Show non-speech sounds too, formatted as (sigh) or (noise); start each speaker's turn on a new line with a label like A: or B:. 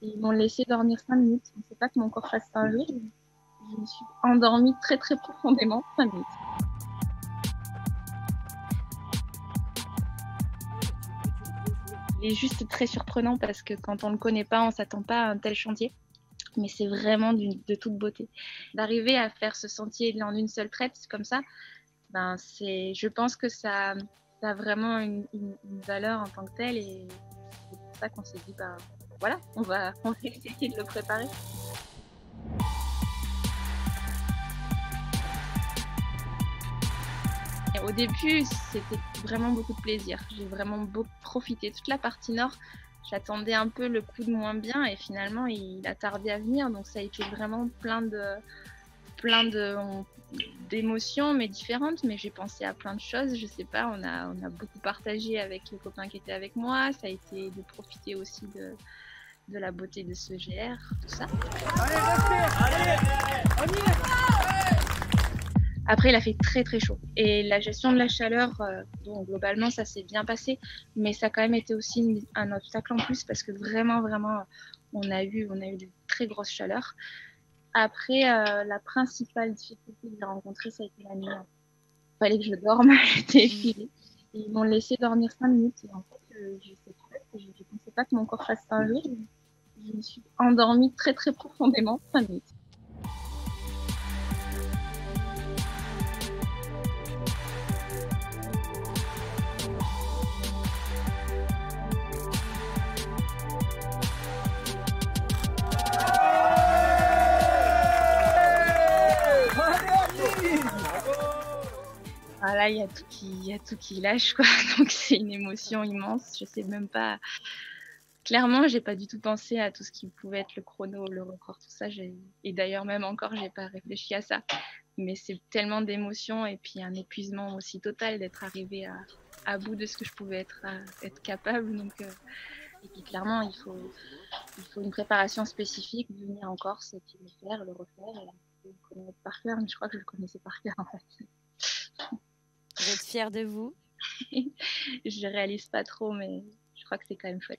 A: Ils m'ont laissé dormir 5 minutes. Je ne sais pas que mon corps fasse un jour. Je me suis endormie très très profondément 5 minutes. Il est juste très surprenant parce que quand on ne le connaît pas, on ne s'attend pas à un tel chantier. Mais c'est vraiment de toute beauté. D'arriver à faire ce sentier en une seule traite comme ça, ben c'est, je pense que ça, ça a vraiment une, valeur en tant que telle et c'est pour ça qu'on s'est dit, ben voilà, on va, on va essayer de le préparer. au début, c'était vraiment beaucoup de plaisir. J'ai vraiment beaucoup profité. Toute la partie nord, j'attendais un peu le coup de moins bien et finalement, il a tardé à venir. Donc, ça a été vraiment plein de, plein de, d'émotions, mais différentes. Mais j'ai pensé à plein de choses. Je sais pas, on a, on a beaucoup partagé avec les copains qui étaient avec moi. Ça a été de profiter aussi de, de la beauté de ce GR, tout ça. Après, il a fait très très chaud. Et la gestion de la chaleur, euh, globalement, ça s'est bien passé, mais ça a quand même été aussi un obstacle en plus parce que vraiment, vraiment, on a eu, on a eu de très grosses chaleurs. Après, euh, la principale difficulté que j'ai rencontrée, ça a été la nuit. Il fallait que je dorme, (laughs) j'étais effilée. Ils m'ont laissé dormir 5 minutes. Et en fait, euh, je ne pensais pas que mon corps fasse un jour. Je me suis endormie très très profondément 5 minutes. Ah là, il y a tout qui, y a tout qui lâche, quoi. (laughs) Donc c'est une émotion immense. Je sais même pas. Clairement, j'ai pas du tout pensé à tout ce qui pouvait être le chrono, le record, tout ça. Et d'ailleurs, même encore, j'ai pas réfléchi à ça. Mais c'est tellement d'émotions et puis un épuisement aussi total d'être arrivé à, à, bout de ce que je pouvais être, être capable. Donc, euh, et puis clairement, il faut, il faut une préparation spécifique, venir en Corse et puis le faire, le refaire. Et le connaître par cœur, mais je crois que je le connaissais par cœur en fait.
B: Vous êtes fière de vous? (laughs)
A: Je réalise pas trop, mais je crois que c'est quand même chouette.